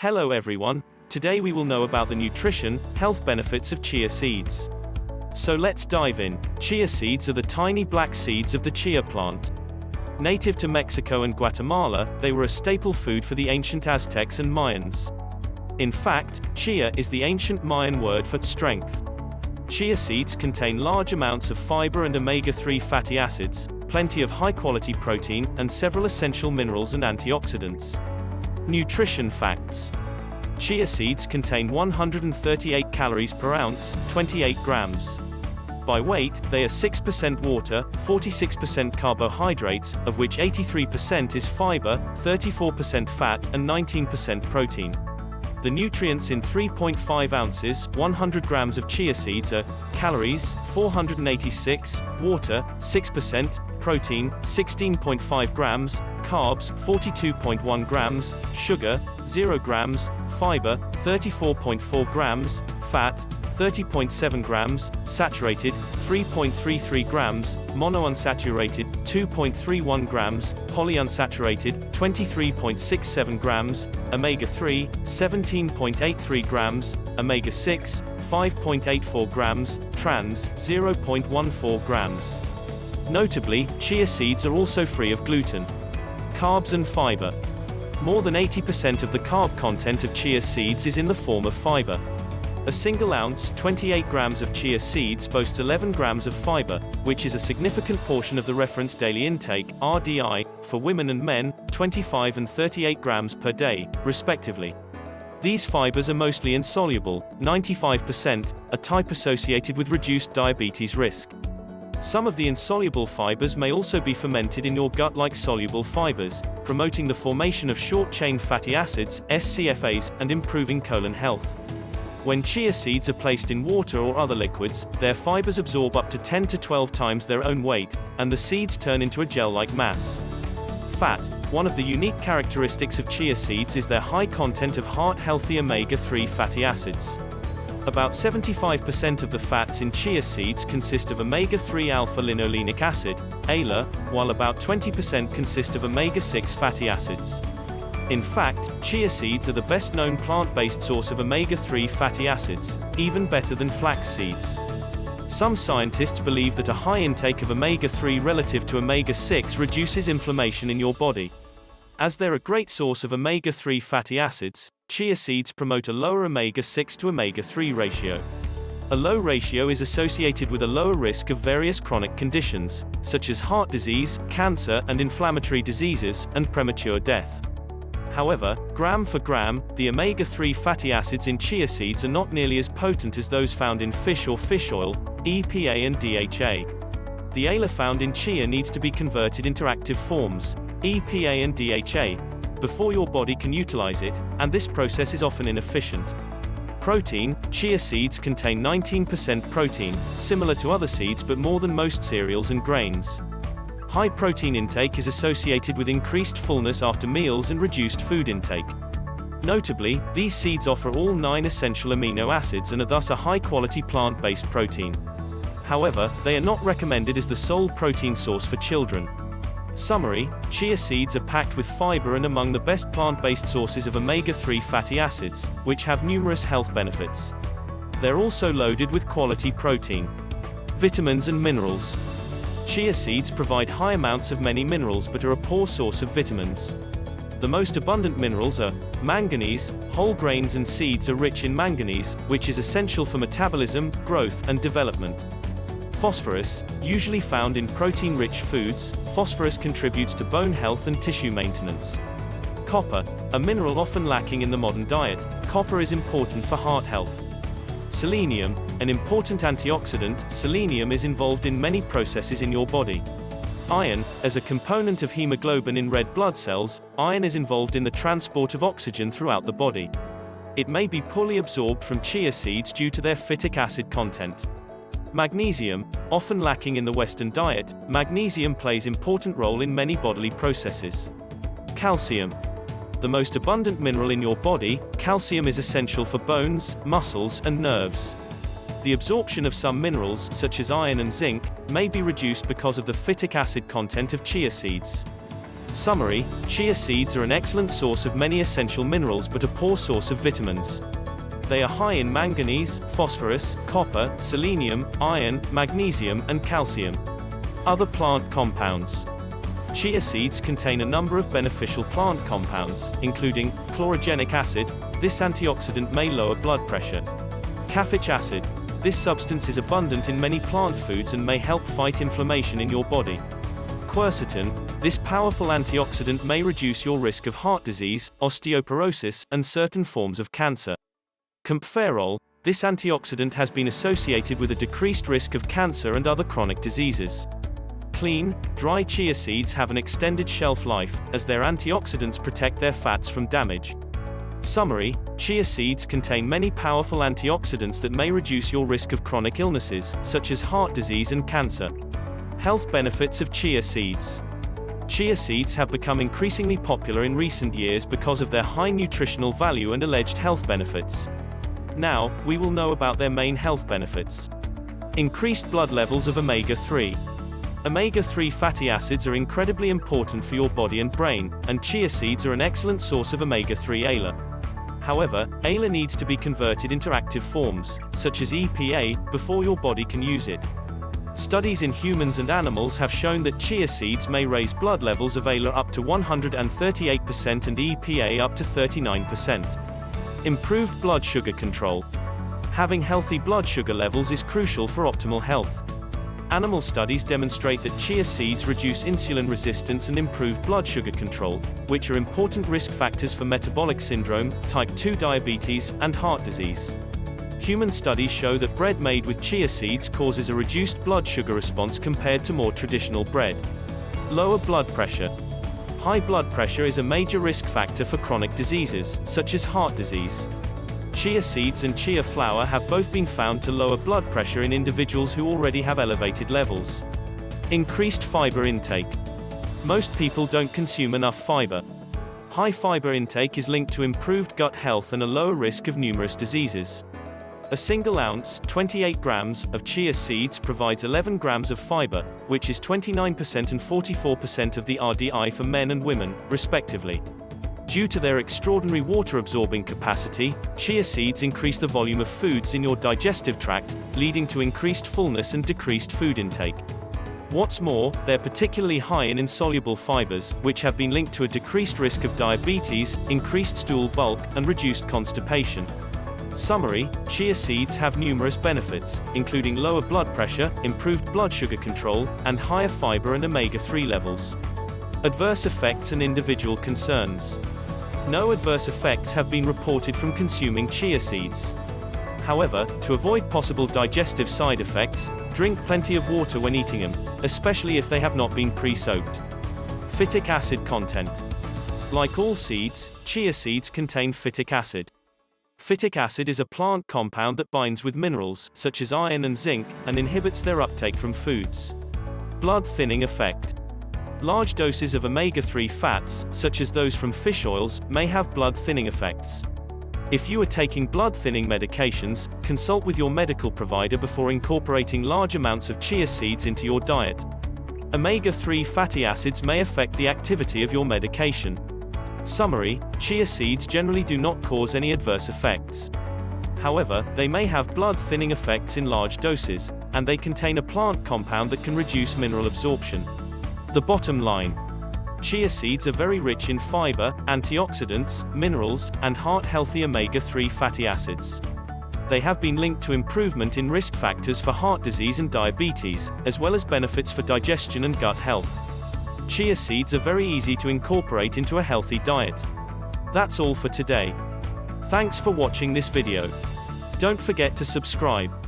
Hello everyone, today we will know about the nutrition, health benefits of chia seeds. So let's dive in. Chia seeds are the tiny black seeds of the chia plant. Native to Mexico and Guatemala, they were a staple food for the ancient Aztecs and Mayans. In fact, chia is the ancient Mayan word for strength. Chia seeds contain large amounts of fiber and omega-3 fatty acids, plenty of high-quality protein, and several essential minerals and antioxidants. Nutrition facts. Chia seeds contain 138 calories per ounce, 28 grams. By weight, they are 6% water, 46% carbohydrates, of which 83% is fiber, 34% fat, and 19% protein. The nutrients in 3.5 ounces, 100 grams of chia seeds are calories, 486, water, 6%, protein, 16.5 grams, carbs, 42.1 grams, sugar, 0 grams, fiber, 34.4 grams, fat, 30.7 grams, saturated, 3.33 grams, monounsaturated, 2.31 grams, polyunsaturated, 23.67 grams, omega-3, 17.83 grams, omega-6, 5.84 grams, trans, 0.14 grams. Notably, chia seeds are also free of gluten. Carbs and fiber. More than 80% of the carb content of chia seeds is in the form of fiber. A single ounce, 28 grams of chia seeds boasts 11 grams of fiber, which is a significant portion of the reference daily intake, RDI, for women and men, 25 and 38 grams per day, respectively. These fibers are mostly insoluble, 95%, a type associated with reduced diabetes risk. Some of the insoluble fibers may also be fermented in your gut like soluble fibers, promoting the formation of short-chain fatty acids, SCFAs, and improving colon health. When chia seeds are placed in water or other liquids, their fibers absorb up to 10 to 12 times their own weight, and the seeds turn into a gel-like mass. Fat. One of the unique characteristics of chia seeds is their high content of heart-healthy omega-3 fatty acids. About 75% of the fats in chia seeds consist of omega-3 alpha-linolenic acid, ALA, while about 20% consist of omega-6 fatty acids. In fact, chia seeds are the best-known plant-based source of omega-3 fatty acids, even better than flax seeds. Some scientists believe that a high intake of omega-3 relative to omega-6 reduces inflammation in your body. As they're a great source of omega-3 fatty acids, chia seeds promote a lower omega-6 to omega-3 ratio. A low ratio is associated with a lower risk of various chronic conditions, such as heart disease, cancer and inflammatory diseases, and premature death. However, gram for gram, the omega-3 fatty acids in chia seeds are not nearly as potent as those found in fish or fish oil, EPA and DHA. The ALA found in chia needs to be converted into active forms, EPA and DHA, before your body can utilize it, and this process is often inefficient. Protein, chia seeds contain 19% protein, similar to other seeds but more than most cereals and grains. High protein intake is associated with increased fullness after meals and reduced food intake. Notably, these seeds offer all nine essential amino acids and are thus a high-quality plant-based protein. However, they are not recommended as the sole protein source for children. Summary, chia seeds are packed with fiber and among the best plant-based sources of omega-3 fatty acids, which have numerous health benefits. They're also loaded with quality protein, vitamins and minerals. Chia seeds provide high amounts of many minerals but are a poor source of vitamins. The most abundant minerals are manganese, whole grains and seeds are rich in manganese, which is essential for metabolism, growth, and development. Phosphorus, usually found in protein-rich foods, phosphorus contributes to bone health and tissue maintenance. Copper, a mineral often lacking in the modern diet, copper is important for heart health. Selenium, an important antioxidant, selenium is involved in many processes in your body. Iron, as a component of hemoglobin in red blood cells, iron is involved in the transport of oxygen throughout the body. It may be poorly absorbed from chia seeds due to their phytic acid content. Magnesium, often lacking in the Western diet, magnesium plays important role in many bodily processes. Calcium, the most abundant mineral in your body, calcium is essential for bones, muscles, and nerves. The absorption of some minerals, such as iron and zinc, may be reduced because of the phytic acid content of chia seeds. Summary, chia seeds are an excellent source of many essential minerals but a poor source of vitamins. They are high in manganese, phosphorus, copper, selenium, iron, magnesium, and calcium. Other plant compounds. Chia seeds contain a number of beneficial plant compounds, including chlorogenic acid, this antioxidant may lower blood pressure. Caffeic acid, this substance is abundant in many plant foods and may help fight inflammation in your body. Quercetin, this powerful antioxidant may reduce your risk of heart disease, osteoporosis, and certain forms of cancer. Kaempferol, this antioxidant has been associated with a decreased risk of cancer and other chronic diseases. Clean, dry chia seeds have an extended shelf life, as their antioxidants protect their fats from damage. Summary, chia seeds contain many powerful antioxidants that may reduce your risk of chronic illnesses, such as heart disease and cancer. Health benefits of chia seeds. Chia seeds have become increasingly popular in recent years because of their high nutritional value and alleged health benefits. Now, we will know about their main health benefits. Increased blood levels of omega-3. Omega-3 fatty acids are incredibly important for your body and brain, and chia seeds are an excellent source of omega-3 ALA. However, ALA needs to be converted into active forms, such as EPA, before your body can use it. Studies in humans and animals have shown that chia seeds may raise blood levels of ALA up to 138% and EPA up to 39%. Improved blood sugar control. Having healthy blood sugar levels is crucial for optimal health. Animal studies demonstrate that chia seeds reduce insulin resistance and improve blood sugar control, which are important risk factors for metabolic syndrome, type 2 diabetes, and heart disease. Human studies show that bread made with chia seeds causes a reduced blood sugar response compared to more traditional bread. Lower blood pressure. High blood pressure is a major risk factor for chronic diseases, such as heart disease. Chia seeds and chia flour have both been found to lower blood pressure in individuals who already have elevated levels. Increased fiber intake. Most people don't consume enough fiber. High fiber intake is linked to improved gut health and a lower risk of numerous diseases. A single ounce, 28 grams, of chia seeds provides 11 grams of fiber, which is 29% and 44% of the RDI for men and women, respectively. Due to their extraordinary water-absorbing capacity, chia seeds increase the volume of foods in your digestive tract, leading to increased fullness and decreased food intake. What's more, they're particularly high in insoluble fibers, which have been linked to a decreased risk of diabetes, increased stool bulk, and reduced constipation. Summary, chia seeds have numerous benefits, including lower blood pressure, improved blood sugar control, and higher fiber and omega-3 levels. Adverse effects and individual concerns. No adverse effects have been reported from consuming chia seeds. However, to avoid possible digestive side effects, drink plenty of water when eating them, especially if they have not been pre-soaked. Phytic acid content. Like all seeds, chia seeds contain phytic acid. Phytic acid is a plant compound that binds with minerals, such as iron and zinc, and inhibits their uptake from foods. Blood thinning effect. Large doses of omega-3 fats, such as those from fish oils, may have blood thinning effects. If you are taking blood thinning medications, consult with your medical provider before incorporating large amounts of chia seeds into your diet. Omega-3 fatty acids may affect the activity of your medication. Summary, chia seeds generally do not cause any adverse effects. However, they may have blood thinning effects in large doses, and they contain a plant compound that can reduce mineral absorption. The bottom line. Chia seeds are very rich in fiber, antioxidants, minerals, and heart-healthy omega-3 fatty acids. They have been linked to improvement in risk factors for heart disease and diabetes, as well as benefits for digestion and gut health. Chia seeds are very easy to incorporate into a healthy diet. That's all for today. Thanks for watching this video. Don't forget to subscribe.